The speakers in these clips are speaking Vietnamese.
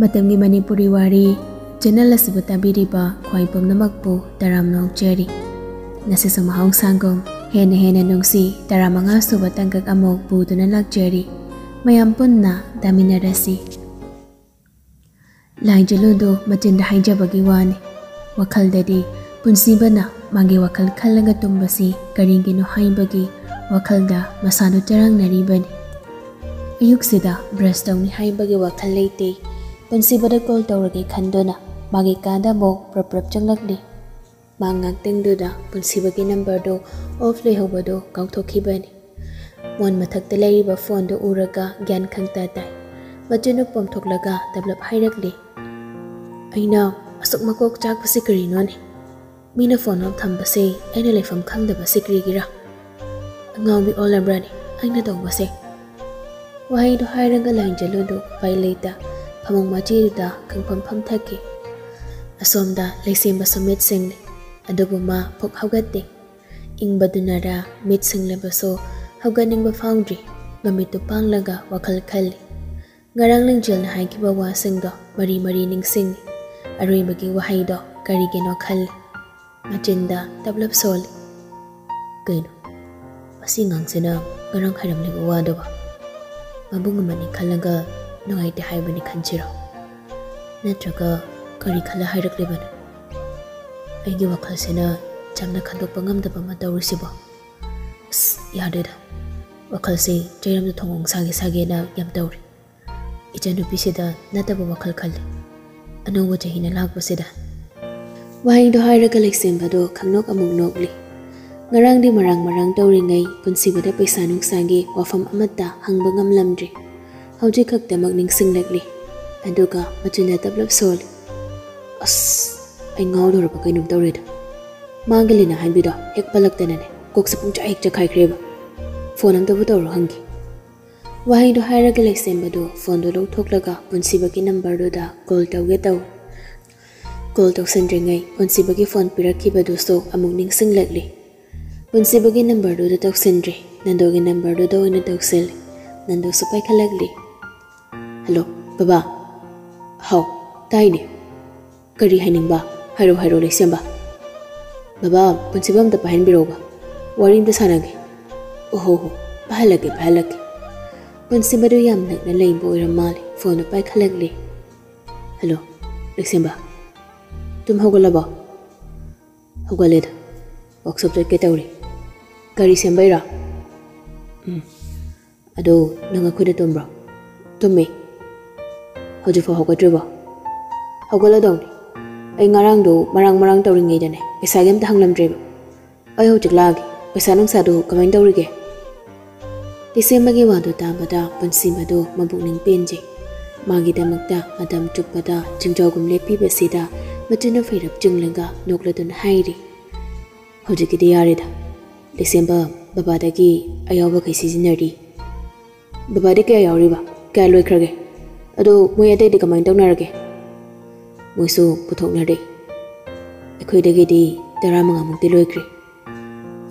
ꯃꯇꯝꯒꯤ ꯃꯅꯤꯄꯨꯔꯤ ꯋꯥꯔꯤ ꯆꯦꯅꯦꯜ ꯑꯁꯤꯕꯨ ꯇꯥꯕꯤꯔꯤꯕ ꯈ꯭ꯋꯥꯏ ꯄꯨꯝꯅꯃꯛꯄꯨ ꯇꯔꯥꯝ ꯅꯣꯛꯆꯔꯤ ꯉꯁꯤꯁꯨ ꯃꯍꯧꯁꯥꯒꯨꯝ ꯍꯦꯟꯅ ꯍꯦꯟꯅ ꯅꯨꯡꯁꯤ ꯇꯔꯥꯃꯉꯥ ꯁꯨꯕ ꯇꯥꯡꯀꯛ ꯑꯃꯨꯛ ꯄꯨꯗꯨꯅ ꯂꯥꯛꯆꯔꯤ ꯃꯌꯥꯝ ꯄꯨꯟꯅ ꯇꯥꯃꯤꯟꯅꯔꯁꯤ ꯂꯥꯏꯖꯂꯨꯗꯨ ꯃꯆꯤꯟꯗ ꯍꯥꯏꯖꯕꯒꯤ ꯋꯥꯅꯤ ꯋꯥꯈꯜꯗꯗꯤ ꯄꯨꯟꯁꯤꯕꯅ ꯃꯥꯒꯤ ꯋꯥꯈꯜ ꯈꯜꯂꯒ ꯇꯨꯝꯕꯁꯤ ꯀꯔꯤꯒꯤꯅꯣ ꯍꯥꯏꯕꯒꯤ ꯋꯥꯈꯜꯗ ꯃꯁꯥꯗꯨ ꯆꯔꯥꯡꯅꯔꯤꯕꯅꯤ ꯑꯌꯨꯛꯁꯤꯗ ꯕ꯭ꯔꯁ ꯇꯧꯅꯤ ꯍꯥꯏꯕꯒꯤ ꯋꯥꯈꯜ ꯂꯩꯇꯦ ꯄꯨꯟꯁꯤꯕꯗ ꯀꯣꯜ ꯇꯧꯔꯒꯦ ꯈꯟꯗꯨꯅ ꯃꯥꯒꯤ ꯀꯥꯗ ꯑꯃꯨꯛ ꯄ꯭ꯔꯞ ꯄ꯭ꯔꯞ ꯆꯪꯂꯛꯂꯤ ꯃꯥ ꯉꯥꯛꯇꯪꯗꯨꯗ ꯄꯨꯟꯁꯤꯕꯒꯤ ꯅꯝꯕꯔꯗꯣ ꯑꯣꯐ ꯂꯩꯍꯧꯕꯗꯣ ꯀꯥꯎꯊꯣꯛꯈꯤꯕꯅꯤ ꯃꯣꯟ ꯃꯊꯛꯇ ꯂꯩꯔꯤꯕ ꯐꯣꯟꯗꯨ ꯎꯔꯒ ꯒ꯭ꯌꯥꯟ ꯈꯪꯇ ꯇꯥꯏ ꯃꯆꯤꯟꯅ ꯄꯣꯝꯊꯣꯛꯂꯒ ꯇꯞꯂꯞ ꯍꯥꯏꯔꯛꯂꯤ ꯑꯩꯅ ꯑꯁꯨꯛ ꯃꯀꯣꯛ ꯆꯥꯛꯄꯁꯤ ꯀꯔꯤꯅꯣꯅꯦ ꯃꯤꯅ ꯐꯣꯟ ꯑꯣꯐ ꯊꯝꯕꯁꯦ ꯑꯩꯅ ꯂꯩꯐꯝ ꯈꯪꯗꯕꯁꯤ ꯀꯔꯤꯒꯤꯔꯥ ꯑꯉꯥꯎꯕꯤ ꯑꯣꯜꯂꯕ꯭ꯔꯅꯤ ꯑꯩꯅ ꯇꯧꯕꯁꯦ ꯋꯥꯍꯩꯗꯣ ꯍꯥꯏꯔꯒ ꯂꯥꯏꯟꯖꯜꯂꯨꯗꯨ ꯎꯄꯥꯏ ꯂꯩꯇ phamong matiruda kangpam phamthaki. Asomda leisemba samit singne aduguma phok haugatte. Ingbadunara mit single baso hauganingba foundry bả mitu pang laga wakal khali. Ngarang lingjel na hai kiba wa singdo, mari mari ning sing arui bagi wa hai do kari geno khali. Machinda tablap sol. Kaino pasi ngang sina ngarang khairam ning wa do ba mabung mani khalaga ꯅꯨꯡꯉꯥꯏꯇꯦ ꯍꯥꯏꯕꯅꯤ ꯈꯟꯁꯤꯔꯣ ꯅꯠꯇ꯭ꯔꯒ ꯀꯔꯤ ꯈꯜꯂ ꯍꯥꯏꯔꯛꯂꯤꯕꯅꯣ ꯑꯩꯒꯤ ꯋꯥꯈꯜꯁꯤꯅ ꯆꯝꯅ ꯈꯟꯗꯣꯛꯄ ꯉꯝꯗꯕ ꯑꯃ ꯇꯧꯔꯤꯁꯤꯕꯣ ꯑꯁ ꯌꯥꯗꯦꯗ ꯋꯥꯈꯜꯁꯦ ꯆꯩꯔꯝꯗ ꯊꯣꯡꯒꯣꯡ ꯁꯥꯒꯦ ꯁꯥꯒꯦꯅ ꯌꯥꯝ ꯇꯧꯔꯤ ꯏꯆꯟꯅꯨꯄꯤꯁꯤꯗ ꯅꯠꯇꯕ ꯋꯥꯈꯜ ꯈꯜꯂꯤ ꯑꯅꯧꯕ ꯆꯍꯤꯅ ꯂꯥꯛꯄꯁꯤꯗ ꯋꯥꯍꯩꯗꯣ ꯍꯥꯏꯔꯒ ꯂꯩꯁꯦꯝꯕꯗꯣ ꯈꯪꯅꯣꯛ ꯑꯃꯨꯛ ꯅꯣꯛꯂꯤ ꯉꯔꯥꯡꯗꯤ ꯃꯔꯥꯡ ꯃꯔꯥꯡ ꯇꯧꯔꯤꯉꯩ ꯄꯨꯟꯁꯤꯕꯗ ꯄꯩꯁꯥ ꯅꯨꯡꯁꯥꯒꯤ ꯋꯥꯐꯝ ꯑꯃꯠꯇ ꯍꯪꯕ ꯉꯝꯂꯝꯗ꯭ꯔꯤ ꯍꯧꯖꯤꯛ ꯈꯛꯇꯃꯛ ꯅꯤꯡꯁꯤꯡꯂꯛꯂꯤ ꯑꯗꯨꯒ ꯃꯆꯤꯟꯗ ꯇꯞꯂꯞ ꯁꯣꯜꯂꯤ ꯑꯁ ꯑꯩ ꯉꯥꯎꯗꯧꯔꯕ ꯀꯩꯅꯣꯝ ꯇꯧꯔꯦꯗ ꯃꯥꯒꯤ ꯂꯤꯅ ꯍꯥꯏꯕꯤꯗꯣ ꯍꯦꯛ ꯄꯜꯂꯛꯇꯅꯅꯦ ꯀꯣꯛꯁꯦ ꯄꯨꯡꯆꯥ ꯍꯦꯛ ꯆꯈꯥꯏꯈ꯭ꯔꯦꯕ ꯐꯣꯟ ꯑꯝꯇꯕꯨ ꯇꯧꯔꯣ ꯍꯪꯒꯦ ꯋꯥꯍꯩꯗꯣ ꯍꯥꯏꯔꯒ ꯂꯩꯁꯦꯝꯕꯗꯨ ꯐꯣꯟꯗꯣ ꯂꯧꯊꯣꯛꯂꯒ ꯄꯨꯟꯁꯤꯕꯒꯤ ꯅꯝꯕꯔꯗꯨꯗ ꯀꯣꯜ ꯇꯧꯒꯦ ꯇꯧ ꯀꯣꯜ ꯇꯧꯁꯤꯟꯗ꯭ꯔꯤꯉꯩ ꯄꯨꯟꯁꯤꯕꯒꯤ ꯐꯣꯟ ꯄꯤꯔꯛꯈꯤꯕꯗꯨꯁꯨ ꯑꯃꯨꯛ ꯅꯤꯡꯁꯤꯡꯂꯛꯂꯤ ꯄꯨꯟꯁꯤꯕꯒꯤ ꯅꯝꯕꯔꯗꯨꯗ ꯇꯧꯁꯤꯟꯗ꯭ꯔꯤ ꯅꯟꯗꯣꯒꯤ ꯅꯝꯕꯔꯗꯨꯗ ꯑꯣꯏꯅ ꯇꯧꯁꯤꯜꯂꯤ ꯅꯟꯗꯣꯁꯨ ꯄꯥꯏꯈꯠꯂꯛꯂꯤ Hello, Baba. how Hao, taine. Kari haining ba, hello hello, le ba, Baba, punsibam ta pahin biroba. Warim ta sanagi. Oho ho, pahalagi pahalagi. Punsibadu yam nak na lain bo iram mali, phone pai khalagli. Hello, le siamba. Tum hogola ba. Hogale da. Workshop ta ke tawri. Kari siamba ira. Hmm. Ado, nang aku da tumbra. Tumi. Tumi. ꯍꯧꯖꯤꯛꯐꯥꯎ ꯍꯧꯒꯠꯇ꯭ꯔꯤꯕꯣ ꯍꯧꯒꯠꯂꯗꯧꯅꯤ ꯑꯩ ꯉꯔꯥꯡꯗꯣ ꯃꯔꯥꯡ ꯃꯔꯥꯡ ꯇꯧꯔꯤꯉꯩꯗꯅꯦ ꯄꯩꯁꯥꯒꯤ ꯑꯝꯇ ꯍꯪꯂꯝꯗ꯭ꯔꯦꯕ ꯑꯩ ꯍꯧꯖꯤꯛ ꯂꯥꯛꯑꯒꯦ ꯄꯩꯁꯥ ꯅꯨꯡꯁꯥꯗꯣ ꯀꯃꯥꯏꯅ ꯇꯧꯔꯤꯒꯦ ꯂꯤꯁꯦꯝꯕꯒꯤ ꯋꯥꯗꯨ ꯇꯥꯕꯗ ꯄꯨꯟꯁꯤ ꯃꯗꯨ ꯃꯕꯨꯛꯅꯤꯡ ꯄꯦꯟꯖꯩ ꯃꯥꯒꯤꯗꯃꯛꯇ ꯃꯇꯝ ꯆꯨꯞꯄꯗ ꯆꯤꯡꯖꯥꯎꯒꯨꯝ ꯂꯦꯞꯄꯤꯕꯁꯤꯗ ꯃꯆꯤꯟꯅ ꯐꯩꯔꯞ ꯆꯤꯡꯂꯒ ꯅꯣꯛꯂꯗꯨꯅ ꯍꯥꯏꯔꯤ ꯍꯧꯖꯤꯛꯀꯤꯗꯤ ꯌꯥꯔꯦꯗ ꯂꯤꯁꯦꯝꯕ ꯕꯕꯥꯗꯒꯤ ꯑꯌꯥꯎꯕꯈꯩ ꯁꯤꯖꯤꯟꯅꯔꯤ ꯕꯕꯥꯗꯤ ꯀꯌꯥ ꯌꯥꯎꯔꯤꯕ ꯀꯌꯥ ꯂꯣꯏꯈ꯭ꯔꯒꯦ Ado, mui ate de kamai tong narage. Mui su puthok nare. Akhoi de gi di tara manga mung ti loikri.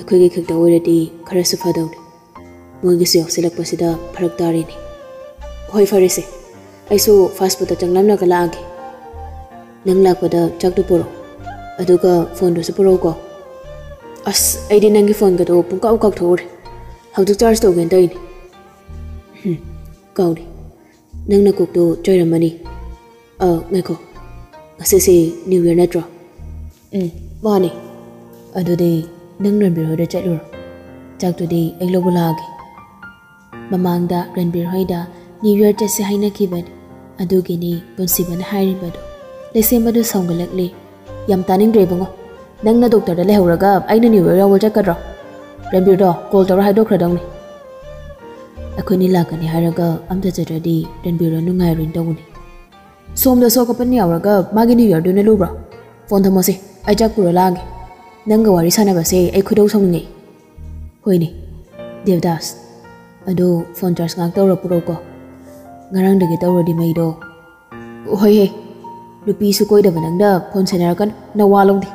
Akhoi gi khak dawai di khara su pha daw. Mui gi su yak selak pasida pharak tari ni. Hoi phare se. Ai su fast puta changlam na kala age. Nang lak pada chak du poro. Aduga phone do su poro ko. As, ai di nang gi phone ga do pung ka u ka thor. Hau charge do gen dai ni. Hmm. Kau ni. ꯅꯪ ꯅꯀꯣꯛꯇꯣ ꯆꯣꯏꯔꯝꯃꯅꯤ ꯑꯥ ꯉꯥꯏꯈꯣ ꯉꯁꯤꯁꯦ new year ꯅꯠꯇ꯭ꯔꯣ ꯎꯝ ꯃꯥꯅꯦ ꯑꯗꯨꯗꯤ ꯅꯪ ꯔꯟꯕꯤꯔ ꯍꯣꯏꯗ ꯆꯠꯂꯨꯔꯣ ꯆꯥꯛꯇꯨꯗꯤ ꯑꯩ ꯂꯧꯕ ꯂꯥꯛꯑꯒꯦ ꯃꯃꯥꯡꯗ ꯔꯟꯕꯤꯔ ꯍꯣꯏꯗ ꯅ꯭ꯌꯨ ꯏꯌꯔ ꯆꯠꯁꯦ ꯍꯥꯏꯅꯈꯤꯕꯅꯤ ꯑꯗꯨꯒꯤꯅꯤ ꯄꯨꯟꯁꯤꯕꯅ ꯍꯥꯏꯔꯤꯕꯗꯣ ꯂꯩꯁꯦꯝꯕꯗꯨ ꯁꯥꯎꯒꯠꯂꯛꯂꯤ ꯌꯥꯝ ꯇꯥꯅꯤꯡꯗ꯭ꯔꯦ ꯏꯕꯨꯡꯉꯣ ꯅꯪꯅ ꯗꯣꯛꯇꯔꯗ ꯂꯩꯍꯧꯔꯒ ꯑꯩꯅ ꯅ꯭ꯌꯨ ꯏꯌꯔ ꯌꯥꯎꯕ ꯆꯠꯀꯗ꯭ꯔꯣ ꯔꯟꯕꯤꯔꯗꯣ ꯀꯣꯜ ꯇꯧꯔ ꯍꯥꯏꯗꯣꯛꯈ꯭ꯔꯗꯧꯅꯤ ꯑꯩꯈꯣꯏꯅꯤ ꯂꯥꯛꯀꯅꯤ ꯍꯥꯏꯔꯒ ꯑꯝꯇ ꯆꯠꯇ꯭ꯔꯗꯤ ꯔꯟꯕꯤꯔꯗꯣ ꯅꯨꯡꯉꯥꯏꯔꯣꯏꯅ ꯇꯧꯕꯅꯤ ꯁꯣꯝꯗ ꯁꯣꯛꯀꯄꯟ ꯌꯥꯎꯔꯒ ꯃꯥꯒꯤ ꯅ꯭ꯌꯨ ꯏꯌꯔꯗꯨꯅ ꯂꯨꯕ꯭ꯔꯣ ꯐꯣꯟ ꯊꯝꯃꯣꯁꯦ ꯑꯩ ꯆꯥꯛ ꯄꯨꯔ ꯂꯥꯛꯑꯒꯦ ꯅꯪꯒ ꯋꯥꯔꯤ ꯁꯥꯟꯅꯕꯁꯦ ꯑꯩ ꯈꯣꯏꯗꯧ ꯁꯥꯎꯅꯤꯡꯉꯛꯏ ꯍꯣꯏꯅꯦ ꯗꯦꯕꯗꯥꯁ ꯑꯗꯣ ꯐꯣꯟ ꯆꯥꯔꯖ ꯉꯥꯛ ꯇꯧꯔ ꯄꯨꯔꯛꯎꯀꯣ ꯉꯔꯥꯡꯗꯒꯤ ꯇꯧꯔꯗꯤ ꯃꯩꯗꯣ ꯍꯣꯏꯍꯦ ꯅꯨꯄꯤꯁꯨ ꯀꯣꯏꯗꯕ ꯅꯪꯅ ꯐꯣꯟ ꯁꯦꯟꯅꯔꯛꯀꯅꯨ ꯅꯋꯥ ꯂꯧꯗꯦ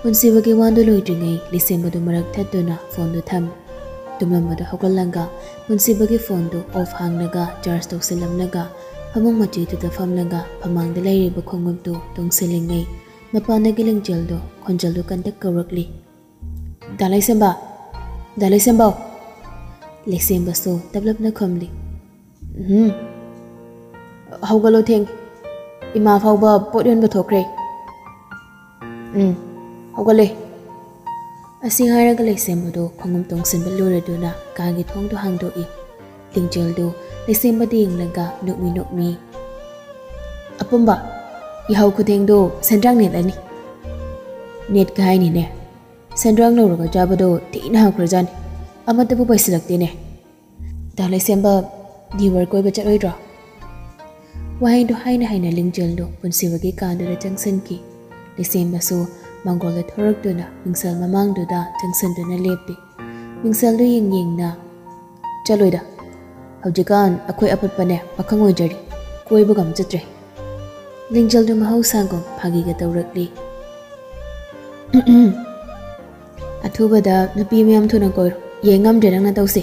ꯄꯨꯟꯁꯤꯕꯒꯤ ꯋꯥꯗꯨ ꯂꯣꯏꯗ꯭ꯔꯤꯉꯩ ꯂꯤꯁꯦꯝꯕꯗꯨ ꯃꯔꯛ ꯊꯠꯇꯨꯅ ꯐꯣꯟꯗꯨ ꯊꯝꯃꯤ tumlamada hokallaga punsibagi phone du off hangnaga charge tokselamnaga phamang machi tu da phamnaga phamang de lairiba khongum tu tongselingai mapanagi lingjal du khonjal du kantak karakli dalai semba dalai semba leksemba so tablapna khamli hm hogalo theng ima phauba potyon ba thokre hm hogale Asing haraga laysem ado khangum tong sin balura do na kagi thong do hang do i. Lingjel do laysem badi ing laga nukmi nukmi. Apumba, ihaw kudeng do sendrang net ani. Net kahai ni ne. Sendrang lo raga jaba do tiin hao krajan. Amat tabu bai silak ne. Da laysem ba diwar koi bachat oi dra. Wahai do hai na hai na lingjel do punsiwagi kandu da chang sin ki. Laysem ba so ꯃꯥꯡꯒꯣꯜꯗ ꯊꯣꯔꯛꯇꯨꯅ ꯃꯤꯡꯁꯦꯜ ꯃꯃꯥꯡꯗꯨꯗ ꯆꯪꯁꯤꯟꯗꯨꯅ ꯂꯦꯞꯄꯤ ꯃꯤꯡꯁꯦꯜꯗꯨ ꯌꯦꯡ ꯌꯦꯡꯅ ꯆꯠꯂꯣꯏꯗ ꯍꯧꯖꯤꯛꯀꯥꯟ ꯑꯩꯈꯣꯏ ꯑꯄꯠꯄꯅꯦ ꯄꯥꯈꯪ ꯑꯣꯏꯖꯔꯤ ꯀꯣꯏꯕꯒ ꯑꯃ ꯆꯠꯇ꯭ꯔꯦ ꯂꯤꯡꯖꯦꯜꯗꯨ ꯃꯍꯧꯁꯥꯒꯨꯝ ꯐꯥꯒꯤꯒ ꯇꯧꯔꯛꯂꯤ ꯑꯊꯨꯕꯗ ꯅꯨꯄꯤ ꯃꯌꯥꯝ ꯊꯨꯅ ꯀꯣꯏꯔꯣ ꯌꯦꯡ ꯉꯝꯗ꯭ꯔꯦ ꯅꯪꯅ ꯇꯧꯁꯤ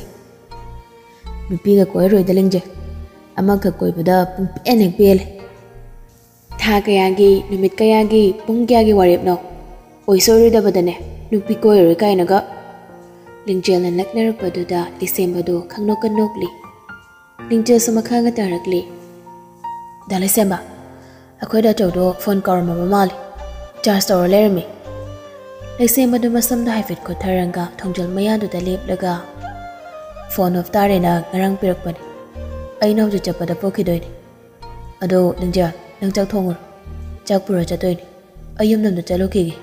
ꯅꯨꯄꯤꯒ ꯀꯣꯏꯔꯣꯏꯗ ꯂꯤꯡꯖꯦ ꯑꯃꯈꯛ ꯀꯣꯏꯕꯗ ꯄꯨꯡ ꯄꯦꯟ ꯍꯦꯛ ꯄꯦꯜꯂꯦ ꯊꯥ ꯀꯌꯥꯒꯤ ꯅꯨꯃꯤꯠ ꯀꯌꯥꯒꯤ ꯄꯨꯡ ꯀꯌꯥꯒꯤ ꯋꯥꯔꯦꯞꯅꯣ ꯑꯣꯏꯁꯣꯏꯔꯣꯏꯗꯕꯗꯅꯦ ꯅꯨꯄꯤ ꯀꯣꯏꯔꯣꯏ ꯀꯥꯏꯅꯒ ꯂꯤꯡꯖꯦꯜꯅ ꯅꯛꯅꯔꯛꯄꯗꯨꯗ ꯂꯩꯁꯦꯝꯕꯗꯨ ꯈꯪꯅꯣꯛꯀ ꯅꯣꯛꯂꯤ ꯂꯤꯡꯖꯦꯜꯁꯨ ꯃꯈꯥꯒ ꯇꯥꯔꯛꯂꯤ ꯗꯥ ꯂꯩꯁꯦꯝꯕ ꯑꯩꯈꯣꯏꯗ ꯑꯆꯧꯗꯣ ꯐꯣꯟ ꯀꯧꯔꯝꯃꯕ ꯃꯥꯜꯂꯤ ꯆꯥꯔꯖ ꯇꯧꯔ ꯂꯩꯔꯝꯃꯤ ꯂꯩꯁꯦꯝꯕꯗꯨ ꯃꯁꯝꯗ ꯍꯥꯏꯐꯦꯠ ꯈꯣꯠꯊꯔꯒ ꯊꯣꯡꯖꯜ ꯃꯌꯥꯗꯨꯗ ꯂꯦꯞꯂꯒ ꯐꯣꯟ ꯑꯣꯐ ꯇꯥꯔꯦꯅ ꯉꯔꯥꯡ ꯄꯤꯔꯛꯄꯅꯤ ꯑꯩꯅ ꯍꯧꯖꯤꯛ ꯆꯠꯄꯗ ꯄꯣꯛꯈꯤꯗꯣꯏꯅꯤ ꯑꯗꯣ ꯂꯤꯡꯖꯦꯜ ꯅꯪ ꯆꯥꯛ ꯊꯣꯡꯉꯨꯔꯣ ꯆꯥꯛ ꯄꯨꯔ ꯆꯠꯇꯣꯏꯅꯤ ꯑꯩ ꯌꯨꯝꯗ ꯆꯠꯂꯨꯈꯤꯒꯦ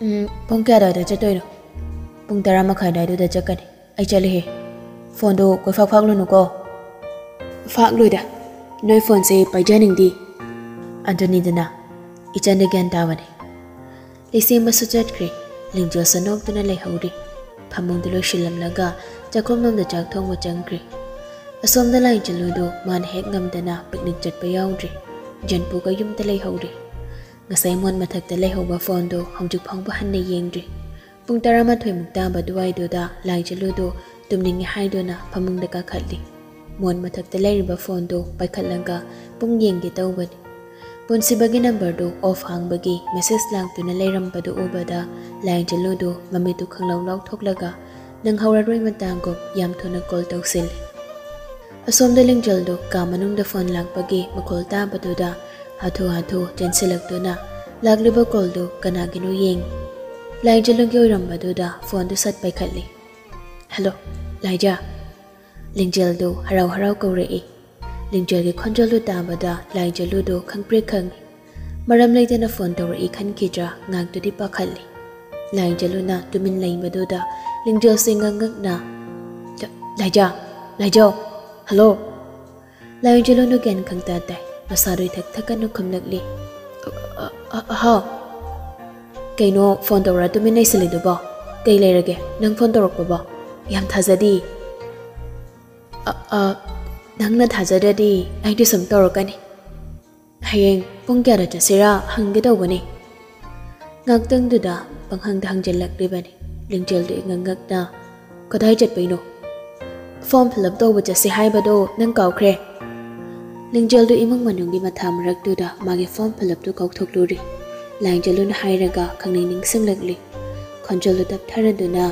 음, pung kia đợi đợi cho tôi được. Pung tara mà khởi đợi đưa đợi cho đi Ai chơi lì hề. Phone đồ quay phạc phạc luôn cô. Phạc lùi đã. À? nói phone sẽ bài chân nình đi. Anthony dana. Ichan đi gan tao vậy. Lì xe mà sơ chết kì. Linh cho sân ốc tôi nà lấy hậu đi. Phạm mong tôi lôi xì lầm là gà. Chà khôn mong tôi chạc thông một chân kì. ở xóm là anh chân lùi đồ. Mà anh hẹn ngầm nào Bệnh nịch chật bây giờ đi Dân bố có dùng tôi lấy hậu đi. ꯉꯁꯥꯏ ꯃꯣꯟ ꯃꯊꯛꯇ ꯂꯩꯍꯧꯕ ꯐꯣꯟꯗꯨ ꯍꯧꯖꯤꯛ ꯐꯥꯎꯕ ꯍꯟꯅ ꯌꯦꯡꯗ꯭ꯔꯤ ꯄꯨꯡ ꯇꯔꯥꯃꯥꯊꯣꯏꯃꯨꯛ ꯇꯥꯕ ꯑꯗꯨꯋꯥꯏꯗꯨꯗ ꯂꯥꯏ ꯆꯜꯂꯨꯗꯨ ꯇꯨꯝꯅꯤꯡꯉꯦ ꯍꯥꯏꯗꯨꯅ ꯐꯃꯨꯡꯗ ꯀꯥꯈꯠꯂꯤ ꯃꯣꯟ ꯃꯊꯛꯇ ꯂꯩꯔꯤꯕ ꯐꯣꯟꯗꯨ ꯄꯥꯏꯈꯠꯂꯒ ꯄꯨꯡ ꯌꯦꯡꯒꯦ ꯇꯧꯕꯅꯤ ꯄꯨꯟꯁꯤꯕꯒꯤ ꯅꯝꯕꯔꯗꯨ ꯑꯣꯐ ꯍꯥꯡꯕꯒꯤ ꯃꯦꯁꯦꯖ ꯂꯥꯛꯇꯨꯅ ꯂꯩꯔꯝꯕꯗꯨ ꯎꯕꯗ ꯂꯥꯏ ꯆꯜꯂꯨꯗꯨ ꯃꯃꯤꯠꯇꯨ ꯈꯪꯂꯥꯎ ꯂꯥꯎꯊꯣꯛꯂꯒ ꯅꯪꯍꯧꯔꯔꯣꯏ ꯃꯇꯥꯡꯒꯨꯝ ꯌꯥꯝ ꯊꯨꯅ ꯀꯣꯜ ꯇꯧꯁꯤꯜꯂꯤ ꯑꯁꯣꯝꯗ ꯂꯤꯡꯖꯜꯗꯨ ꯀꯥ ꯃꯅꯨꯡꯗ ꯐꯣꯟ ꯂꯥꯛꯄꯒꯤ ꯃꯈꯣꯜ ꯇꯥꯕꯗꯨꯗ hathu hathu tensilakduna lagliba calldu kanaginu yeng. Lainjalungi oirambadu da phone du sat paikhatli hello laija lingjel du harau harau kawrei e. lingjel gi khonjolu tambada lainjalu du khangpre khang maram leitena phone tawrei khan kidra ngak tu di pakhatli lainjalu na tumin laimbadu da lingjel singa ngak na. Laija laijo hello. Lainjalu nu gen khang ta dai ꯃꯁꯥꯗꯨ ꯊꯛ ꯊꯛꯀꯅ ꯈꯨꯝꯂꯛꯂꯤ ꯍꯥꯎ ꯀꯩꯅꯣ ꯐꯣꯟ ꯇꯧꯔ ꯇꯨꯃꯤꯟ ꯂꯩꯁꯤꯜꯂꯤꯗꯨꯕꯣ ꯀꯩ ꯂꯩꯔꯒꯦ ꯅꯪ ꯐꯣꯟ ꯇꯧꯔꯛꯄꯕꯣ ꯌꯥꯝ ꯊꯥꯖꯗꯤ ꯅꯪꯅ ꯊꯥꯖꯗ꯭ꯔꯗꯤ ꯑꯩꯗꯤ ꯁꯨꯝ ꯇꯧꯔꯛꯀꯅꯤ ꯍꯌꯦꯡ ꯄꯨꯡ ꯀꯌꯥꯗ ꯆꯠꯁꯤꯔꯥ ꯍꯪꯒꯦ ꯇꯧꯕꯅꯤ ꯉꯥꯛꯇꯪꯗꯨꯗ ꯄꯪꯍꯪꯗ ꯍꯪꯖꯤꯜꯂꯛꯂꯤꯕꯅꯤ ꯂꯤꯡꯖꯦꯜꯗꯨ ꯉꯛꯉꯛꯅ ꯀꯗꯥꯏ ꯆꯠꯄꯩꯅꯣ ꯐꯣꯔꯝ ꯐꯤꯜ ꯑꯞ ꯇꯧꯕ ꯆꯠꯁꯤ ꯍꯥꯏꯕꯗꯣ ꯅꯪ ꯀꯥꯎꯈ꯭ꯔꯦ ꯂꯤꯡꯖꯦꯜꯗꯨ ꯏꯃꯨꯡ ꯃꯅꯨꯡꯒꯤ ꯃꯊꯥ ꯃꯔꯛꯇꯨꯗ ꯃꯥꯒꯤ ꯐꯣꯔꯝ ꯐꯤꯜ ꯑꯞꯇꯨ ꯀꯥꯎꯊꯣꯛꯂꯨꯔꯤ ꯂꯥꯏꯖꯜꯂꯨꯅ ꯍꯥꯏꯔꯒ ꯈꯪꯅꯤꯡ ꯅꯤꯡꯁꯤꯡꯂꯛꯂꯤ ꯈꯣꯟꯖꯦꯜꯗꯨ ꯇꯞꯊꯔꯗꯨꯅ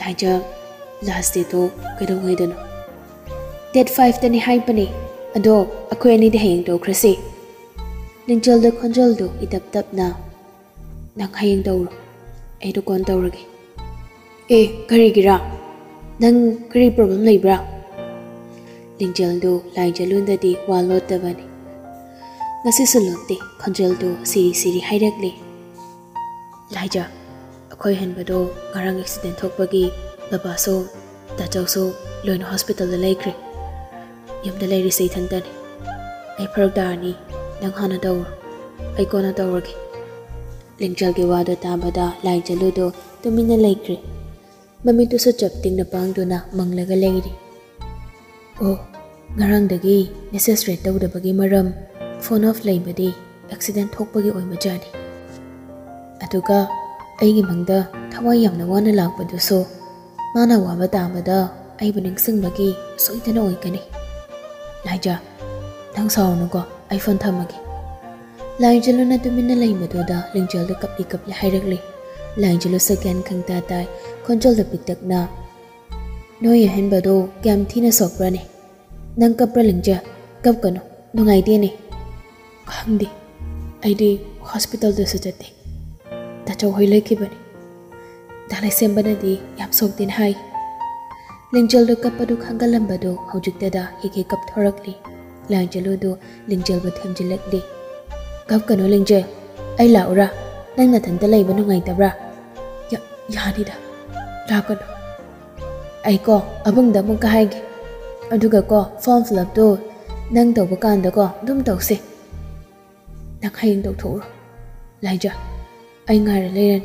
ꯂꯥꯏꯖ ꯂꯥꯁ ꯗꯦꯠꯇꯣ ꯀꯩꯗꯧꯉꯩꯗꯅꯣ ꯗꯦꯠ ꯐꯥꯏꯚꯇꯅꯤ ꯍꯥꯏꯕꯅꯤ ꯑꯗꯣ ꯑꯩꯈꯣꯏ ꯑꯅꯤꯗꯤ ꯍꯌꯦꯡ ꯇꯧꯈ꯭ꯔꯁꯤ ꯂꯤꯡꯖꯦꯜꯗ ꯈꯣꯟꯖꯦꯜꯗꯨ ꯏꯇꯞ ꯇꯞꯅ ꯅꯪ ꯍꯌꯦꯡ ꯇꯧꯔꯣ ꯑꯩꯗꯣ ꯀꯣꯟ ꯇꯧꯔꯒꯦ ꯑꯦ ꯀꯔꯤꯒꯤꯔꯥ ꯅꯪ ꯀꯔꯤ ꯄ꯭ꯔꯣꯕ꯭ꯂꯦꯝ ꯂꯩꯕ꯭ꯔꯥ 링젤도 라이젤룬다디 와로다바니 ngasi sulotte khonjel do siri siri hairakle laija akhoi hen bado ngarang accident thok bagi baba so ta chau so loin hospital la laikre yam da lairi sei than tan ai pharak đà ni dang hana daw ai kona daw ge lingjal ge wada ta bada laija lu do tumina laikre mami tu so chap ting na pang do na manglaga lairi ꯑꯣ ꯉꯔꯥꯡꯗꯒꯤ message rate ꯇꯧꯗꯕꯒꯤ ꯃꯔꯝ phone of ꯂꯩꯕꯗꯤ ꯑꯦꯛꯁꯤꯗꯦꯟ ꯊꯣꯛꯄꯒꯤ ꯑꯣꯏꯕꯖꯥꯠꯅꯤ ꯑꯗꯨꯒ ꯑꯩꯒꯤ ꯃꯪꯗ ꯊꯋꯥꯏ ꯌꯥꯝꯅ ꯋꯥꯅ ꯂꯥꯛꯄꯗꯨꯁꯨ ꯃꯥꯅ ꯋꯥꯕ ꯇꯥꯕꯗ ꯑꯩꯕꯨ ꯅꯤꯡꯁꯤꯡꯕꯒꯤ ꯁꯣꯏꯗꯅ ꯑꯣꯏꯒꯅꯤ ꯂꯥꯏꯖ ꯅꯪ ꯁꯥꯎꯔꯅꯨꯀꯣ ꯑꯩ ꯐꯣꯟ ꯊꯝꯃꯒꯦ ꯂꯥꯏꯖꯂꯨꯅ ꯇꯨꯃꯤꯟꯅ ꯂꯩꯕꯗꯨꯗ ꯂꯤꯡꯖꯦꯜꯗꯨ ꯀꯞꯂꯤ ꯀꯞꯂꯤ ꯍꯥꯏꯔꯛꯂꯤ ꯂꯥꯏꯖꯂꯨ ꯁꯒꯦꯟ ꯈꯪꯇꯥ ꯇꯥꯏ ꯈꯣꯟꯖꯦꯜꯗ ꯄꯤꯛꯇꯛꯅ nói hẹn bữa noi hen ba do kyam thina sokra ne nang kapra lingja kap kano ngày de ne khang đi, ai đi, hospital để de chết đi. Ta chau hoi le ki bani ta lai sem bana de yam sok din hai. Lingjal do kappa do khangalam ba do haujik te da hik hik kap thorak li langjalu do lingjal ba them jilak de kap kano lingjal ai đang là nang ta lấy lai ba ngày ta ra. Ya ya ni da ra kano aiko abung da mung ka haing aduga ko form fill up do. Nang tau ba kan da ko dum tau se nak haing tau thu ro lai ja ai ngai ra le ren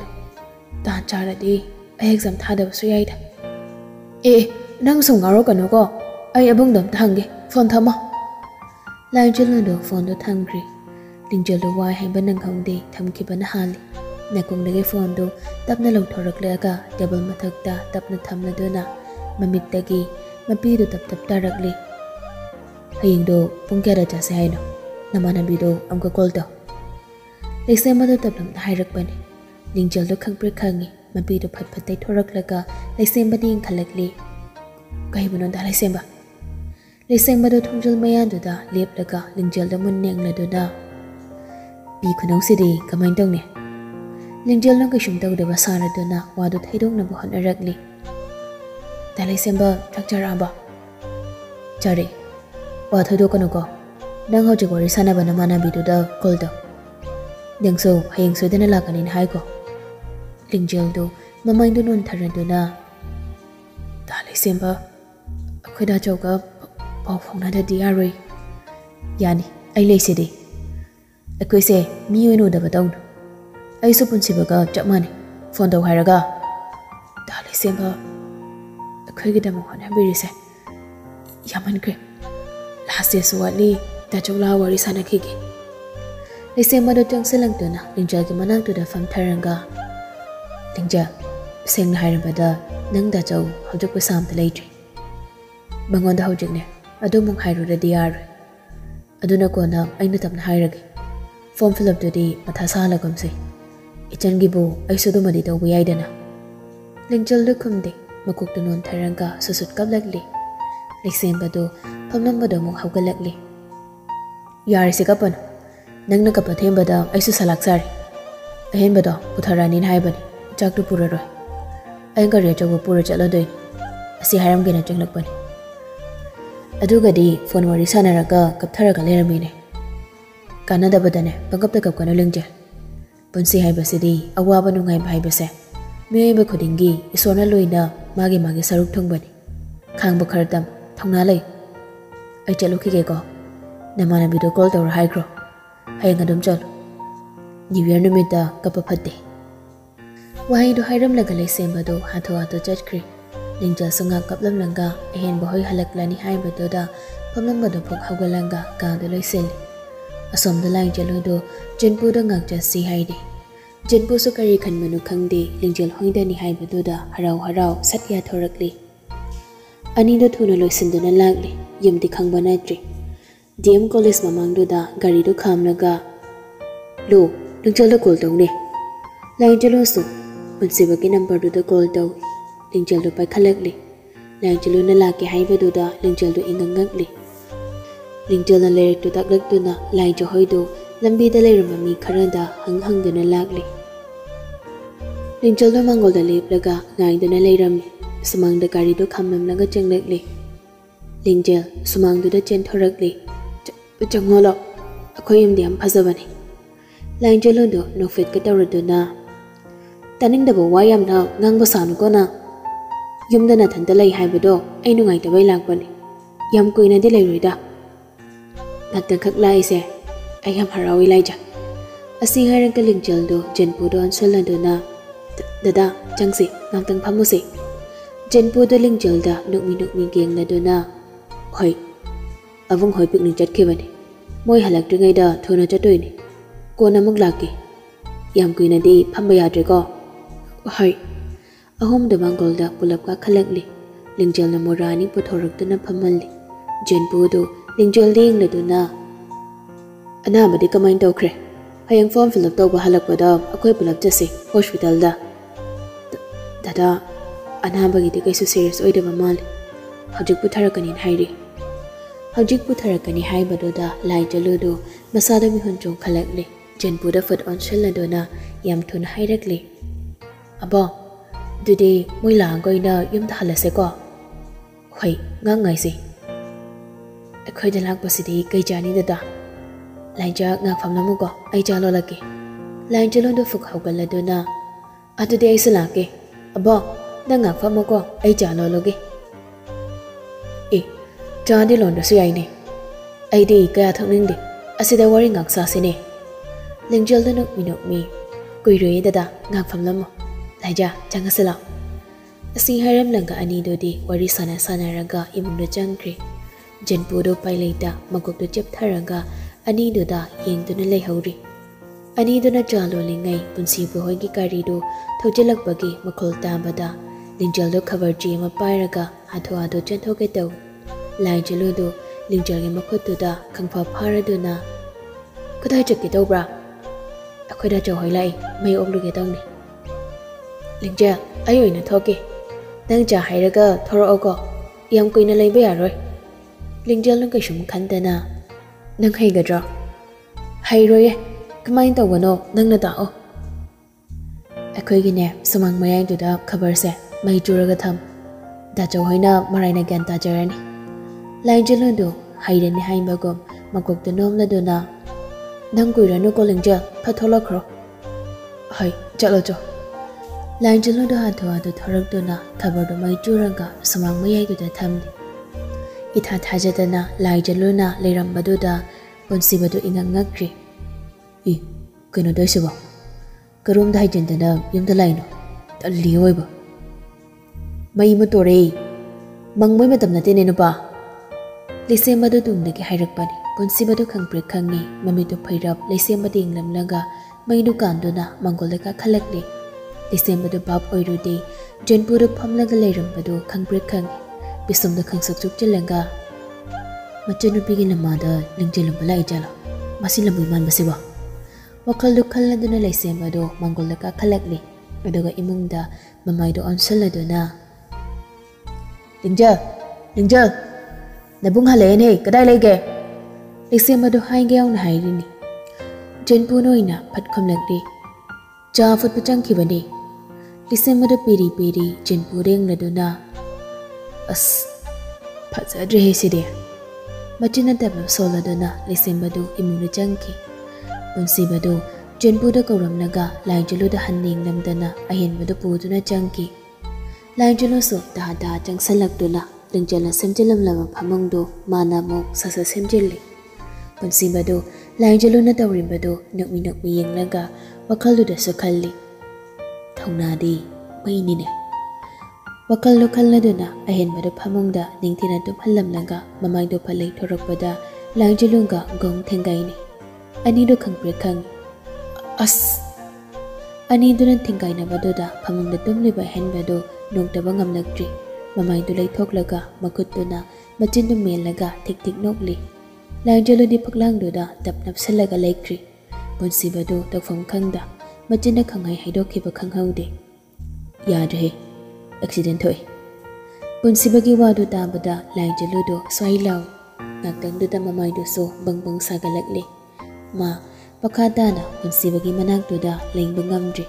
ta cha là đi ai exam tha được suy ai đó, e nang sung ngaro cả nó ko ai abung dam thằng ge phone tha à, lai chưa lên được phone do thằng gri ling chờ do wai haing bên nang không đi, thầm ki bên hà li. Na kung le ge phone do tap na lo thorak le cả, double ma thật ta tap na tham na do na. ꯃꯃꯤꯠꯇꯒꯤ ꯃꯄꯤꯗꯨ ꯇꯞ ꯇꯞ ꯇꯥꯔꯛꯂꯤ ꯍꯌꯦꯡꯗꯣ ꯄꯨꯡ ꯀꯌꯥꯗ ꯆꯠꯁꯦ ꯍꯥꯏꯅꯣ ꯅꯃꯥꯟꯅꯕꯤꯗꯣ ꯑꯃꯨꯛꯀ ꯀꯣꯜ ꯇꯧ ꯂꯩꯁꯦꯝꯕꯗꯣ ꯇꯞꯂꯞꯅ ꯍꯥꯏꯔꯛꯄꯅꯤ ꯂꯤꯡꯖꯜꯗꯣ ꯈꯪꯄ꯭ꯔꯦꯛ ꯈꯪꯉꯤ ꯃꯄꯤꯗꯣ ꯐꯠ ꯐꯠ ꯇꯩꯊꯣꯔꯛꯂꯒ ꯂꯩꯁꯦꯝꯕꯗ ꯌꯦꯡꯈꯠꯂꯛꯂꯤ ꯀꯩꯕꯨꯅꯣꯗ ꯂꯩꯁꯦꯝꯕ ꯂꯩꯁꯦꯝꯕꯗꯣ ꯊꯣꯡꯖꯤꯜ ꯃꯌꯥꯗꯨꯗ ꯂꯦꯞꯂꯒ ꯂꯤꯡꯖꯜꯗ ꯃꯨꯟꯅ ꯌꯦꯡꯂꯗꯨꯅ ꯄꯤ ꯈꯨꯅꯧꯁꯤꯗꯤ ꯀꯃꯥꯏꯅ ꯇꯧꯅꯤ ꯂꯤꯡꯖꯦꯜꯅ ꯀꯩꯁꯨꯝ ꯇꯧꯗꯕ ꯁꯥꯔꯗꯨꯅ ꯋꯥꯗꯨ ꯊꯩꯗꯣꯛꯅꯕ ꯍꯣꯠꯅꯔꯛꯂꯤ แต่เลยเซมเบอร์ทักจาราบะจารีว่าเธอดูกันก็นั่งเขาจะกวาริสานาบันมานาบิดูดาคอลดาดังสู้พยังสู้ได้นลักนินไฮก็ลิงเจลดูมาไม่ดูนนทารันดูนะแต่เลยเซมเบอร์คุยดาเจ้ากับพอฟงนาดดีอารียานีไอเลยเสดีไอคุยเสมีอยู่นูดับดงไอสุพุนสิบก็จับมันฟอนดาวไฮรักก็แต่เลยเซมเบอร์ ꯑꯩꯈꯣꯏꯒꯤꯗꯃꯛ ꯍꯣꯠꯅꯕꯤꯔꯤꯁꯦ ꯌꯥꯝꯃꯟꯈ꯭ꯔꯦ ꯂꯥꯁ ꯗꯦꯁꯨ ꯋꯥꯠꯂꯤ ꯗꯥꯆꯧ ꯂꯥ ꯋꯥꯔꯤ ꯁꯥꯟꯅꯈꯤꯒꯦ ꯂꯩꯁꯦꯝꯕꯗꯣ ꯆꯪꯁꯤꯜꯂꯛꯇꯨꯅ ꯂꯤꯡꯖꯜꯒꯤ ꯃꯅꯥꯛꯇꯨꯗ ꯐꯝꯊꯔꯒ ꯂꯤꯡꯖꯜ ꯁꯦꯡꯅ ꯍꯥꯏꯔꯕꯗ ꯅꯪ ꯗꯥꯆꯧ ꯍꯧꯖꯤꯛ ꯄꯩꯁꯥ ꯑꯝꯇ ꯂꯩꯇ꯭ꯔꯤ ꯃꯉꯣꯟꯗ ꯍꯧꯖꯤꯛꯅꯦ ꯑꯗꯨꯃꯨꯛ ꯍꯥꯏꯔꯨꯔꯗꯤ ꯌꯥꯔꯣꯏ ꯑꯗꯨꯅ ꯀꯣꯟꯅ ꯑꯩꯅ ꯇꯞꯅ ꯍꯥꯏꯔꯒꯦ ꯐꯣꯔꯝ ꯐꯤꯜ ꯑꯞꯇꯨꯗꯤ ꯃꯊꯥ ꯁꯥꯍꯜꯂꯒꯨꯝꯁꯦ ꯏꯆꯟꯒꯤꯕꯨ ꯑꯩꯁꯨ ꯑꯗꯨꯃꯗꯤ ꯇꯧꯕ ꯌꯥꯏꯗꯅ ꯂꯤꯡꯖꯜꯗꯨ ꯈꯨꯝꯗꯦ ꯃꯀꯣꯛꯇꯨ ꯅꯣꯟꯊꯔꯒ ꯁꯨꯁꯨꯠ ꯀꯞꯂꯛꯂꯤ ꯂꯩꯁꯦꯝꯕꯗꯨ ꯐꯝꯂꯝꯕꯗꯣ ꯑꯃꯨꯛ ꯍꯧꯒꯠꯂꯛꯂꯤ ꯌꯥꯔꯤꯁꯦ ꯀꯞꯄꯅꯨ ꯅꯪꯅ ꯀꯞꯄ ꯊꯦꯝꯕꯗ ꯑꯩꯁꯨ ꯁꯂꯥꯛ ꯆꯥꯔꯤ ꯑꯍꯦꯟꯕꯗꯣ ꯄꯨꯊꯔꯛꯑꯅꯤꯅ ꯍꯥꯏꯕꯅꯤ ꯆꯥꯛꯇꯨ ꯄꯨꯔꯔꯣꯏ ꯑꯩ ꯒꯥꯔꯤ ꯑꯆꯧꯕ ꯄꯨꯔ ꯆꯠꯂꯗꯣꯏꯅꯤ ꯑꯁꯤ ꯍꯥꯏꯔꯝꯒꯦꯅ ꯆꯪꯂꯛꯄꯅꯤ ꯑꯗꯨꯒꯗꯤ ꯐꯣꯟ ꯋꯥꯔꯤ ꯁꯥꯟꯅꯔꯒ ꯀꯞꯊꯔꯒ ꯂꯩꯔꯝꯃꯤꯅꯦ ꯀꯥꯟꯅꯗꯕꯗꯅꯦ ꯄꯪꯀꯞꯇ ꯀꯞꯀꯅꯨ ꯂꯤꯡꯖꯦꯜ ꯄꯨꯟꯁꯤ ꯍꯥꯏꯕꯁꯤꯗꯤ ꯑꯋꯥꯕ ꯅꯨꯡꯉꯥꯏꯕ ꯍꯥꯏꯕꯁꯦ ꯃꯤꯑꯣꯏꯕ ꯈꯨꯗꯤꯡꯒꯤ ꯏꯁꯣꯔꯅ ꯂꯣꯏꯅ ꯃꯥꯒꯤ ꯃꯥꯒꯤ ꯁꯔꯨꯛ ꯊꯨꯡꯕꯅꯤ ꯈꯥꯡꯕ ꯈꯔ ꯇꯝ ꯊꯧꯅꯥ ꯂꯩ ꯑꯩ ꯆꯠꯂꯨꯈꯤꯒꯦꯀꯣ ꯅꯃꯥꯟꯅꯕꯤꯗꯣ ꯀꯣꯜ ꯇꯧꯔ ꯍꯥꯏꯈ꯭ꯔꯣ ꯍꯌꯦꯡ ꯑꯗꯨꯝ ꯆꯠꯂꯨ ꯅ꯭ꯌꯨ ꯌꯔ ꯅꯨꯃꯤꯠꯇ ꯀꯞꯄ ꯐꯠꯇꯦ ꯋꯥꯍꯩꯗꯣ ꯍꯥꯏꯔꯝꯂꯒ ꯂꯩꯁꯦꯝꯕꯗꯨ ꯍꯥꯊꯨ ꯍꯥꯊꯨ ꯆꯠꯈ꯭ꯔꯦ ꯂꯤꯡꯖꯜꯁꯨ ꯉꯥꯛ ꯀꯞꯂꯝꯂꯒ ꯑꯍꯦꯟꯕ ꯍꯣꯏ ꯍꯜꯂꯛꯂꯅꯤ ꯍꯥꯏꯕꯗꯨꯗ ꯐꯝꯂꯝꯕꯗꯨ ꯐꯨꯛ ꯍꯧꯒꯠꯂꯒ ꯀꯥꯗꯨ ꯂꯣꯏꯁꯤꯜꯂꯤ ꯑꯁꯣꯝꯗ ꯂꯥꯏꯖꯜꯍꯣꯏꯗꯣ ꯖꯦꯟꯄꯨꯗ ꯉꯥꯛ ꯆꯠꯁꯤ ꯍꯥꯏꯔꯤ ꯖꯦꯟꯄꯨꯁꯨ ꯀꯔꯤ ꯈꯟꯕꯅꯣ ꯈꯪꯗꯦ ꯂꯤꯡꯖꯦꯜ ꯍꯣꯏꯗꯅꯤ ꯍꯥꯏꯕꯗꯨꯗ ꯍꯔꯥꯎ ꯍꯔꯥꯎ ꯁꯠ ꯌꯥꯊꯣꯔꯛꯂꯤ ꯑꯅꯤꯗꯣ ꯊꯨꯅ ꯂꯣꯏꯁꯤꯟꯗꯨꯅ ꯂꯥꯛꯂꯤ ꯌꯨꯝꯗꯤ ꯈꯪꯕ ꯅꯠꯇ꯭ꯔꯤ ꯗꯤ ꯑꯦꯝ ꯀꯣꯂꯦꯖ ꯃꯃꯥꯡꯗꯨꯗ ꯒꯥꯔꯤꯗꯨ ꯈꯥꯝꯂꯒ ꯂꯣ ꯂꯤꯡꯖꯜꯗ ꯀꯣꯜ ꯇꯧꯅꯦ ꯂꯥꯏꯖꯜꯍꯣꯏꯁꯨ ꯄꯨꯟꯁꯤꯕꯒꯤ ꯅꯝꯕꯔꯗꯨꯗ ꯀꯣꯜ ꯇꯧꯏ ꯂꯤꯡꯖꯜꯗꯨ ꯄꯥꯏꯈꯠꯂꯛꯂꯤ ꯂꯥꯏꯖꯜꯍꯣꯏꯅ ꯂꯥꯛꯀꯦ ꯍꯥꯏꯕꯗꯨꯗ ꯂꯤꯡꯖꯜꯗꯨ ꯏꯉꯛꯉꯛꯂꯤ ꯂꯤꯡꯖꯜꯅ ꯂꯩꯔꯛꯇꯨ ꯇꯥꯛꯂꯛꯇꯨꯅ ꯂꯥꯏꯖꯍꯣꯏꯗꯨ ꯂꯝꯕꯤꯗ ꯂꯩꯔꯝꯕ ꯃꯤ ꯈꯔꯗ ꯍꯪ ꯍꯪꯗꯨꯅ ꯂꯥꯛꯂꯤ Ninjaldo mangolda leplaga ngainduna leiram sumangda gari do khamnamlaga chenglekli. Linjal sumangduda chenthorakli. Changolo anh imdi am phazabani. Linjalo do nofit ka tawraduna. Taningdabo wayamna ngangba sanukona. Yumda na thanda lei haibado ai nu ngaidabai lakbani. Yam kuina de leiroida. Ngatan khak lai se ai ham harawi laija. Asing hairang ka linjal do jenpu do ansolanduna. Dada, changsi, ngang tang pamusi. Jen po do ling jelda nuk mi nuk mi kieng na do na. Hoi. Avung hoi pik ning chat ke bani. Moi halak tu ngai da thona chat doi ni. Ko na mung laki. Yam kui na di pham ba ya dre ko. Hoi. Ahum da bang golda pulap ka khalak li. Ling jel na morani po thorak tu na phamal li. Jen po do ling jel ding na do na. Ana ma di kamain tau kre. Hayang form fill up tau ba halak ba da akoi pulap jasi hospital da. ꯗꯗꯥ ꯑꯅꯥꯕꯒꯤꯗꯤ ꯀꯩꯁꯨ ꯁꯦꯔꯤꯌꯁ ꯑꯣꯏꯗꯕ ꯃꯥꯜꯂꯤ ꯍꯧꯖꯤꯛ ꯄꯨꯊꯔꯛꯀꯅꯤꯅ ꯍꯥꯏꯔꯤ ꯍꯧꯖꯤꯛ ꯄꯨꯊꯔꯛꯀꯅꯤ ꯍꯥꯏꯕꯗꯨꯗ ꯂꯥꯏ ꯆꯂꯨꯗꯨ ꯃꯁꯥꯗ ꯃꯤꯍꯨꯟ ꯆꯣꯡꯈꯠꯂꯛꯂꯤ ꯖꯦꯟꯄꯨꯗ ꯐꯨꯠ ꯑꯣꯟꯁꯤꯜꯂꯗꯨꯅ ꯌꯥꯝ ꯊꯨꯅ ꯍꯥꯏꯔꯛꯂꯤ ꯑꯕꯣ ꯑꯗꯨꯗꯤ ꯃꯣꯏ ꯂꯥꯛꯑꯒ ꯑꯣꯏꯅ ꯌꯨꯝꯗ ꯍꯜꯂꯁꯦꯀꯣ ꯍꯣꯏ ꯉꯥꯡꯉꯥꯏꯁꯤ ꯑꯩꯈꯣꯏꯗ ꯂꯥꯛꯄꯁꯤꯗꯤ ꯀꯩ ꯆꯥꯅꯤ ꯗꯗꯥ ꯂꯥꯏꯟꯖꯥꯛ ꯉꯥꯛꯐꯝꯅꯃꯨꯀꯣ ꯑꯩ ꯆꯥ ꯂꯣꯜꯂꯛꯀꯦ ꯂꯥꯏꯟ ꯆꯂꯣꯟꯗꯨ ꯐꯨꯛ ꯍꯧꯒꯠꯂꯗꯨꯅ ꯑꯗꯨꯗꯤ ꯑꯩꯁꯨ ꯂꯥꯛꯀꯦ Abo, đã ngạc phát mô cô, ấy trả lời lô gì? Ý, trả đi lồn được suy ai nè. Ấy đi cái à thằng ninh đi, à sẽ đã worry ngạc xa xin nè. Linh chel đơn nước mì nước mì, quỳ rưỡi đã đã ngạc phẩm lắm mô. Lại ra, chẳng ngạc sẽ lọc. Asing haram lang ka ani do chăng wari sana sana raga imong lấy jangkri. Jan pudo pailay chấp magkog ra jep anh ani do da yeng do lấy hậu hauri. ꯑꯅꯤꯗꯨꯅ ꯆꯥ ꯂꯣꯜꯂꯤꯉꯩ ꯄꯨꯟꯁꯤꯕꯨ ꯍꯣꯏꯒꯤ ꯒꯥꯔꯤꯗꯨ ꯊꯧꯖꯤꯜꯂꯛꯄꯒꯤ ꯃꯈꯣꯜ ꯇꯥꯕꯗ ꯂꯤꯡꯖꯦꯜꯗꯣ ꯈꯕꯔ ꯆꯦ ꯑꯃ ꯄꯥꯏꯔꯒ ꯍꯥꯊꯨ ꯍꯥꯊꯨ ꯆꯦꯟꯊꯣꯛꯀꯦ ꯇꯧ ꯂꯥꯏ ꯆꯂꯨꯗꯨ ꯂꯤꯡꯖꯦꯜꯒꯤ ꯃꯈꯨꯠꯇꯨꯗ ꯈꯪꯐ ꯐꯥꯔꯗꯨꯅ ꯀꯗꯥꯏ ꯆꯠꯀꯦ ꯇꯧꯕ꯭ꯔꯥ ꯑꯩꯈꯣꯏꯗ ꯆꯧꯍꯣꯏ ꯂꯥꯛꯏ ꯃꯩ ꯑꯣꯛꯂꯨꯒꯦ ꯇꯧꯅꯤ ꯂꯤꯡꯖꯦꯜ ꯑꯩ ꯑꯣꯏꯅ ꯊꯣꯛꯀꯦ ꯅꯪ ꯆꯥ ꯍꯥꯏꯔꯒ ꯊꯣꯔꯛꯑꯣꯀꯣ ꯌꯥꯝ ꯀꯨꯏꯅ ꯂꯩꯕ ꯌꯥꯔꯣꯏ ꯂꯤꯡꯖꯦꯜꯅ ꯀꯩꯁꯨꯝ ꯈꯟꯗꯅ ꯅꯪ ꯍꯩꯒꯗ꯭ꯔꯣ ꯍꯩꯔꯣꯏꯌꯦ Kamain tawano nang natao. Ako'y gine sumang mayang duda kabarse may juraga tham. Dacho hoy na maray na ganta jarani. Lain jalun hai hayden ni hain bagom magwag dunom na duna. Nang kuira no ko lingja patola kro. Hay, chalo cho. Lain jalun do hatu hatu tharak duna tabar do may juraga sumang mayang duda thamdi. Ita thajadana lain jaluna leiram baduda punsi badu ingang ngakri. ꯏ ꯀꯩꯅꯣ ꯇꯧꯏꯁꯤꯕꯣ ꯀꯔꯣꯝꯗ ꯍꯥꯏꯖꯤꯟꯗꯅ ꯌꯨꯝꯗ ꯂꯥꯛꯏꯅꯣ ꯇꯜꯂꯤ ꯑꯣꯏꯕ ꯃꯩ ꯃꯨꯠꯇꯣꯔꯦ ꯃꯪꯕꯩ ꯃꯇꯝ ꯅꯠꯇꯦꯅꯦ ꯅꯨꯄꯥ ꯂꯩꯁꯦꯝꯕꯗꯨ ꯇꯨꯡꯗꯒꯤ ꯍꯥꯏꯔꯛꯄꯅꯤ ꯄꯨꯟꯁꯤꯕꯗꯨ ꯈꯪꯄ꯭ꯔꯦꯛ ꯈꯪꯉꯤ ꯃꯃꯤꯠꯇꯨ ꯐꯩꯔꯞ ꯂꯩꯁꯦꯝꯕꯗ ꯌꯦꯡꯂꯝꯂꯒ ꯃꯩꯗꯨ ꯀꯥꯟꯗꯨꯅ ꯃꯥꯡꯒꯣꯜꯗ ꯀꯥꯈꯠꯂꯛꯂꯤ ꯂꯩꯁꯦꯝꯕꯗꯨ ꯚꯥꯞ ꯑꯣꯏꯔꯨꯗꯦ ꯖꯦꯟꯄꯨꯗꯨ ꯐꯝꯂꯒ ꯂꯩꯔꯝꯕꯗꯨ ꯈꯪꯄ꯭ꯔꯦꯛ ꯈꯪꯉꯤ ꯄꯤꯁꯨꯝꯗ ꯈꯪꯁꯛ ꯆꯨꯞꯆꯤꯜꯂꯒ ꯃꯆꯟꯅꯨꯄꯤꯒꯤ ꯅꯃꯥꯗ ꯂꯤꯡꯖꯦꯜꯂꯨꯝꯕ ꯂꯥꯛꯏꯖꯥꯠꯂꯣ ꯃꯁꯤ ꯂꯝꯕꯣꯏ ꯃꯥꯟꯕꯁꯤꯕꯣ ꯋꯥꯈꯜꯗꯨ ꯈꯜꯂꯗꯨꯅ ꯂꯩꯁꯦꯝꯕꯗꯨ ꯃꯥꯡꯒꯣꯜꯗ ꯀꯥꯈꯠꯂꯛꯂꯤ ꯑꯗꯨꯒ ꯏꯃꯨꯡꯗ ꯃꯃꯥꯏꯗꯨ ꯑꯣꯟꯁꯤꯜꯂꯗꯨꯅ ꯂꯤꯡꯖꯦꯜ ꯂꯤꯡꯖꯦꯜ ꯅꯕꯨꯡ ꯍꯜꯂꯛꯑꯦꯅꯦ ꯀꯗꯥꯏ ꯂꯩꯒꯦ ꯂꯩꯁꯦꯝꯕꯗꯨ ꯍꯥꯏꯒꯦ ꯌꯥꯎꯅ ꯍꯥꯏꯔꯤꯅꯤ ꯖꯦꯟꯄꯨꯅ ꯑꯣꯏꯅ ꯐꯠ ꯈꯨꯝꯂꯛꯂꯤ ꯆꯥ ꯐꯨꯠꯄ ꯆꯪꯈꯤꯕꯅꯤ ꯂꯩꯁꯦꯝꯕꯗꯨ ꯄꯦꯔꯤ ꯄꯦꯔꯤ ꯖꯦꯟꯄꯨ ꯔꯦꯡꯂꯗꯨꯅ ꯑꯁ ꯐꯖꯗ꯭ꯔꯦꯍꯦ ꯁꯤꯗꯤ ꯃꯆꯤꯟꯅ ꯇꯞꯅ ꯁꯣꯜꯂꯗꯨꯅ ꯂꯩꯁꯦꯝꯕꯗꯨ ꯏꯃꯨꯡꯗ ꯆꯪꯈꯤ ꯄꯨꯟꯁꯤꯕꯗꯨ ꯖꯦꯟꯄꯨꯗ ꯀꯧꯔꯝꯂꯒ ꯂꯥꯏꯖꯂꯨꯗ ꯍꯟꯅꯤꯡꯂꯝꯗꯅ ꯑꯍꯦꯟꯕꯗꯨ ꯄꯨꯗꯨꯅ ꯆꯪꯈꯤ ꯂꯥꯏꯖꯂꯨꯁꯨ ꯇꯍꯥ ꯇꯍꯥ ꯆꯪꯁꯜꯂꯛꯇꯨꯅ ꯂꯤꯡꯖꯦꯜꯅ ꯁꯦꯝꯖꯤꯜꯂꯝꯂꯕ ꯐꯃꯨꯡꯗꯨ ꯃꯥꯅ ꯑꯃꯨꯛ ꯁꯠ ꯁꯠ ꯁꯦꯝꯖꯤꯜꯂꯤ ꯄꯨꯟꯁꯤꯕꯗꯨ ꯂꯥꯏꯖꯂꯨꯅ ꯇꯧꯔꯤꯕꯗꯨ ꯅꯣꯛꯃꯤ ꯅꯣꯛꯃꯤ ꯌꯦꯡꯂꯒ ꯋꯥꯈꯜꯗꯨꯗꯁꯨ ꯈꯜꯂꯤ ꯊꯧꯅꯥꯗꯤ ꯃꯩꯅꯤꯅꯦ ꯋꯥꯈꯜꯗꯨ ꯈꯜꯂꯗꯨꯅ ꯑꯍꯦꯟꯕꯗꯨ ꯐꯃꯨꯡꯗ ꯅꯤꯡꯊꯤꯅ ꯇꯨꯝꯍꯜꯂꯝꯂꯒ ꯃꯃꯥꯏꯗꯨ ꯐꯠꯂꯩ ꯊꯣꯔꯛꯄꯗ ꯂꯥꯏꯖꯂꯨꯒ ꯒꯣꯡ ꯊꯦꯡꯒꯥꯏꯅꯤ ಅನಿದು ಕಂಗ್ರೆ ಕಂಗ್ ಅಸ್ ಅನಿದುನ ತಿಂಗಾಯ್ನವದುದ ಫಮುಂದ ತುಂಬ್ಲಿಬ ಹೆಣ್ಬದು ನೋಗ್ತವ ಗಮ್ಲಕ್ರಿ ಮಮೈದು ಲೈಥೋಗ್ಲಗ ಮಕುತ್ತುನ ಮಚಿಂದು ಮೇಲ್ನಗ ಥಿಕ್ ಥಿಕ್ ನೋಗ್ಲಿ ಲಾಂಜಲುದಿ ಫಕ್ಲಾಂಗ್ದುದ ತಪ್ ನಪ್ಸಲ್ಲಗ ಲೈಕ್ರಿ ಪುನ್ಸಿಬದು ತಕ್ಫಂ ಕಂಗ್ದ ಮಚಿಂದ ಕಂಗೈ ಹೈದೋಕಿಬ ಕಂಗ್ಹೌದೆ ಯಾದ್ರೆ ಎಕ್ಸಿಡೆಂಟ್ ಹೋಯ್ ಪುನ್ಸಿಬಗಿ ವಾದು ತಾಬದ ಲಾಂಜಲುದು ಸ್ವೈಲಾವ್ ngạc tấn đưa tâm mà mày đưa số bằng bằng xa gà lạnh lệ ꯃꯥ ꯃꯈꯥ ꯇꯥꯅ ꯄꯨꯟꯁꯤꯕꯒꯤ ꯃꯅꯥꯛꯇꯨꯗ ꯂꯦꯡꯕ ꯉꯝꯗ꯭ꯔꯤ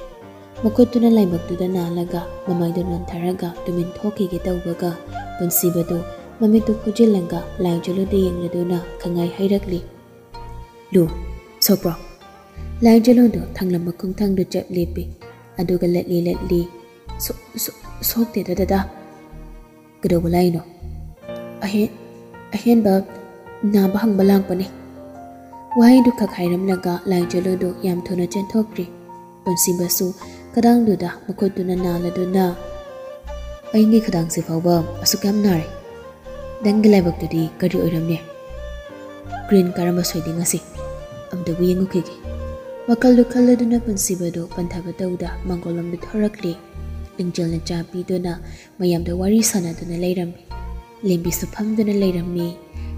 ꯃꯈꯨꯠꯇꯨꯅ ꯂꯥꯏꯕꯛꯇꯨꯗ ꯅꯥꯜꯂꯒ ꯃꯃꯥꯏꯗꯨ ꯅꯣꯟꯊꯔꯒ ꯇꯨꯃꯤꯟ ꯊꯣꯛꯈꯤꯒꯦ ꯇꯧꯕꯒ ꯄꯨꯟꯁꯤꯕꯗꯨ ꯃꯃꯤꯠꯇꯨ ꯈꯨꯖꯤꯜꯂꯒ ꯂꯥꯏꯖꯂꯨꯗ ꯌꯦꯡꯂꯗꯨꯅ ꯈꯪꯉꯥꯏ ꯍꯩꯔꯛꯂꯤ ꯂꯨ ꯁꯣꯛꯄ꯭ꯔꯣ ꯂꯥꯏꯖꯂꯨꯗꯨ ꯊꯪꯂꯝꯕ ꯈꯣꯡꯊꯥꯡꯗꯨ ꯆꯞ ꯂꯦꯞꯄꯤ ꯑꯗꯨꯒ ꯂꯠꯂꯤ ꯂꯠꯂꯤ ꯁꯣꯛꯇꯦꯗ ꯗꯗꯥ ꯀꯩꯗꯧꯕ ꯂꯥꯛꯏꯅꯣ ꯑꯍꯦꯟ ꯑꯍꯦꯟꯕ ꯅꯥꯕ ꯍꯪꯕ ꯂꯥꯛꯄꯅꯤ wahai du khak hairam laga lai jolo do yam thona chen thokri pansi basu kadang du da makoi tu na na la du na ai ngi khadang se phawba asukam nare dangalai bak tu di kari oiram ne green karamba soidi ngasi amda wi ngu khigi wakal du khal du na pansi ba do pantha ba tau da mangolam du thorakli lingjal na cha pi du na mayam da wari sana du na leiram lembi su pham du na leiram ni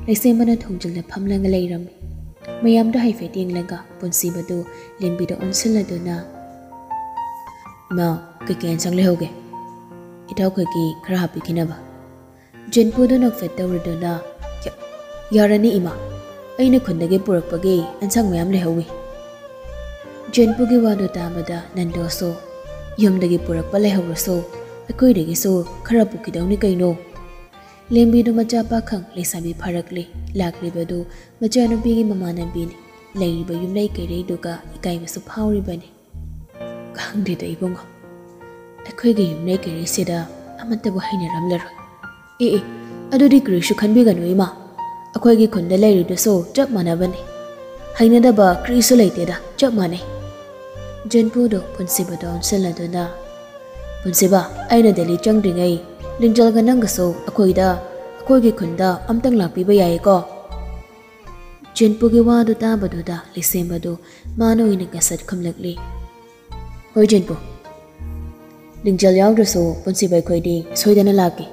laisema na thongjal na phamlang leiram ni ꯃꯌꯥꯝꯗ ꯍꯥꯏꯐꯦꯠ ꯌꯦꯡꯂꯒ ꯄꯨꯟꯁꯤꯕꯗꯨ ꯂꯦꯝꯕꯤꯗ ꯑꯣꯟꯁꯤꯜꯂꯗꯨꯅ ꯏꯃꯥ ꯀꯩꯀꯩ ꯑꯦꯟꯁꯥꯡ ꯂꯩꯍꯧꯒꯦ ꯏꯇꯥꯎꯈꯣꯏꯒꯤ ꯈꯔ ꯍꯥꯞꯄꯤꯈꯤꯅꯕ ꯖꯦꯟꯄꯨꯗꯨ ꯅꯣꯛꯐꯦꯠ ꯇꯧꯔꯗꯨꯅ ꯌꯥꯔꯅꯤ ꯏꯃꯥ ꯑꯩꯅ ꯈꯨꯟꯗꯒꯤ ꯄꯨꯔꯛꯄꯒꯤ ꯑꯦꯟꯁꯥꯡ ꯃꯌꯥꯝ ꯂꯩꯍꯧꯋꯤ ꯖꯦꯟꯄꯨꯒꯤ ꯋꯥꯗꯨ ꯇꯥꯕꯗ ꯅꯟꯗꯣꯁꯨ ꯌꯨꯝꯗꯒꯤ ꯄꯨꯔꯛꯄ ꯂꯩꯍꯧꯔꯁꯨ ꯑꯩꯈꯣꯏꯗꯒꯤꯁꯨ ꯈꯔ ꯄꯨꯈꯤꯗꯧꯅꯤ ꯀꯩꯅꯣ ꯂꯦꯝꯕꯤꯗꯨ ꯃꯆꯥ ꯄꯥꯈꯪ ꯂꯩꯁꯥꯕꯤ ꯐꯥꯔꯛꯂꯤ ꯂꯥꯛꯂꯤꯕꯗꯨ ꯃꯆꯥꯅꯨꯄꯤꯒꯤ ꯃꯃꯥꯟꯅꯕꯤꯅꯤ ꯂꯩꯔꯤꯕ ꯌꯨꯝꯂꯩ ꯀꯩꯔꯩꯗꯨꯒ ꯏꯀꯥꯏꯕꯁꯨ ꯐꯥꯎꯔꯤꯕꯅꯤ ꯈꯪꯗꯦꯗ ꯏꯕꯨꯡꯉꯣ ꯑꯩꯈꯣꯏꯒꯤ ꯌꯨꯝꯂꯩ ꯀꯩꯔꯩꯁꯤꯗ ꯑꯃꯠꯇꯕꯨ ꯍꯩꯅꯔꯝꯂꯔꯣꯏ ꯑꯦ ꯑꯦ ꯑꯗꯨꯗꯤ ꯀꯔꯤꯁꯨ ꯈꯟꯕꯤꯒꯅꯨ ꯏꯃꯥ ꯑꯩꯈꯣꯏꯒꯤ ꯈꯨꯟꯗ ꯂꯩꯔꯤꯗꯨꯁꯨ ꯆꯞ ꯃꯥꯟꯅꯕꯅꯤ ꯍꯩꯅꯗꯕ ꯀꯔꯤꯁꯨ ꯂꯩꯇꯦꯗ ꯆꯞ ꯃꯥꯟꯅꯩ ꯖꯦꯟꯄꯨꯗꯣ ꯄꯨꯟꯁꯤꯕꯗ ꯑꯣꯟꯁꯤꯜꯂꯗꯨꯅ ꯄꯨꯟꯁꯤꯕ ꯑꯩꯅ ꯗꯦꯜꯂꯤ ꯆꯪꯗ꯭ꯔꯤꯉꯩ ꯂꯤꯡꯖꯜꯒ ꯅꯪꯒꯁꯨ ꯑꯩꯈꯣꯏꯗ ꯑꯩꯈꯣꯏꯒꯤ ꯈꯨꯟꯗ ꯑꯝꯇꯪ ꯂꯥꯛꯄꯤꯕ ꯌꯥꯏꯌꯦꯀꯣ ꯖꯦꯟꯄꯨꯒꯤ ꯋꯥꯗꯨ ꯇꯥꯕꯗꯨꯗ ꯂꯩꯁꯦꯝꯕꯗꯨ ꯃꯥꯅ ꯑꯣꯏꯅ ꯉꯁꯠ ꯈꯨꯝꯂꯛꯂꯤ ꯍꯣꯏ ꯖꯦꯟꯄꯨ ꯂꯤꯡꯖꯜ ꯌꯥꯎꯗ꯭ꯔꯁꯨ ꯄꯨꯟꯁꯤꯕ ꯑꯩꯈꯣꯏꯗꯤ ꯁꯣꯏꯗꯅ ꯂꯥꯛꯀꯦ